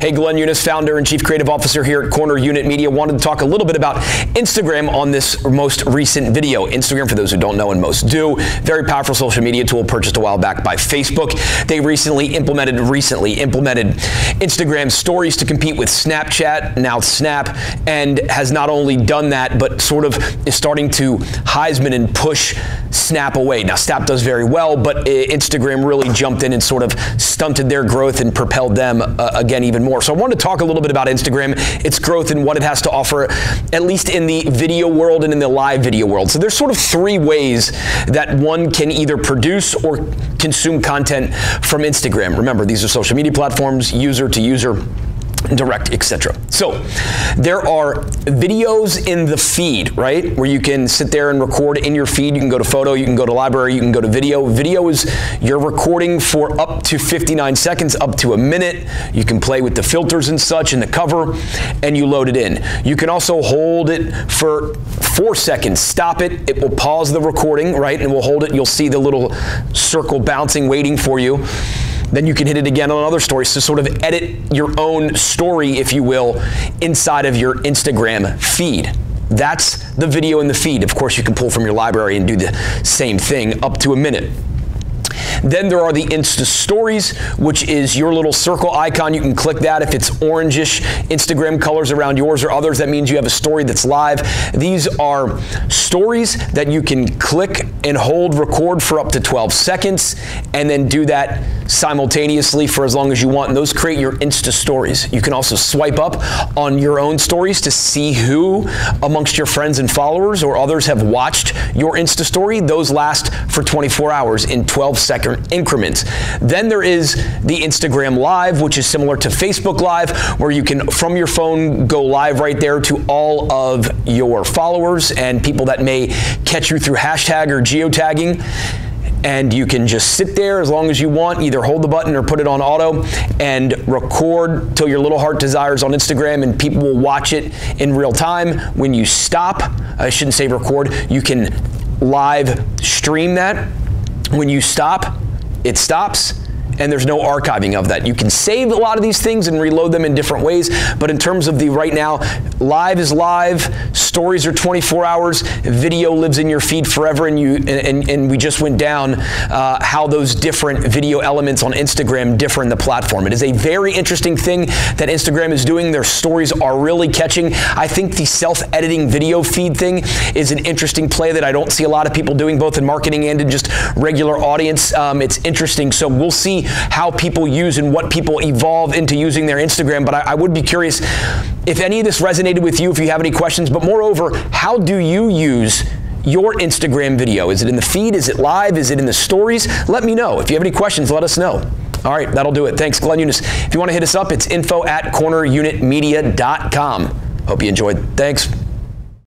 Hey, Glenn Eunice, founder and chief creative officer here at Corner Unit Media, wanted to talk a little bit about Instagram on this most recent video. Instagram, for those who don't know and most do, very powerful social media tool purchased a while back by Facebook. They recently implemented, recently implemented Instagram stories to compete with Snapchat, now Snap, and has not only done that, but sort of is starting to Heisman and push Snap away. Now, Snap does very well, but Instagram really jumped in and sort of stunted their growth and propelled them uh, again even more more. So I wanted to talk a little bit about Instagram, its growth, and what it has to offer, at least in the video world and in the live video world. So there's sort of three ways that one can either produce or consume content from Instagram. Remember, these are social media platforms, user to user direct, etc. So there are videos in the feed, right? Where you can sit there and record in your feed. You can go to photo, you can go to library, you can go to video. Video is you're recording for up to 59 seconds, up to a minute. You can play with the filters and such in the cover, and you load it in. You can also hold it for four seconds, stop it, it will pause the recording, right? And we'll hold it, you'll see the little circle bouncing waiting for you. Then you can hit it again on other stories to sort of edit your own story, if you will, inside of your Instagram feed. That's the video in the feed. Of course, you can pull from your library and do the same thing up to a minute. Then there are the Insta Stories, which is your little circle icon. You can click that if it's orangish Instagram colors around yours or others. That means you have a story that's live. These are stories that you can click and hold record for up to 12 seconds and then do that simultaneously for as long as you want. And those create your Insta Stories. You can also swipe up on your own stories to see who amongst your friends and followers or others have watched your Insta Story. Those last for 24 hours in 12 increments. Then there is the Instagram Live, which is similar to Facebook Live, where you can, from your phone, go live right there to all of your followers and people that may catch you through hashtag or geotagging and you can just sit there as long as you want, either hold the button or put it on auto and record till your little heart desires on Instagram and people will watch it in real time. When you stop, I shouldn't say record, you can live stream that when you stop, it stops and there's no archiving of that. You can save a lot of these things and reload them in different ways, but in terms of the right now, live is live, stories are 24 hours, video lives in your feed forever, and you and, and we just went down uh, how those different video elements on Instagram differ in the platform. It is a very interesting thing that Instagram is doing. Their stories are really catching. I think the self-editing video feed thing is an interesting play that I don't see a lot of people doing, both in marketing and in just regular audience. Um, it's interesting. So we'll see how people use and what people evolve into using their Instagram. But I, I would be curious if any of this resonated with you, if you have any questions. But moreover, how do you use your Instagram video? Is it in the feed? Is it live? Is it in the stories? Let me know. If you have any questions, let us know. All right, that'll do it. Thanks, Glenn Eunice. If you want to hit us up, it's info at cornerunitmedia.com. Hope you enjoyed. Thanks.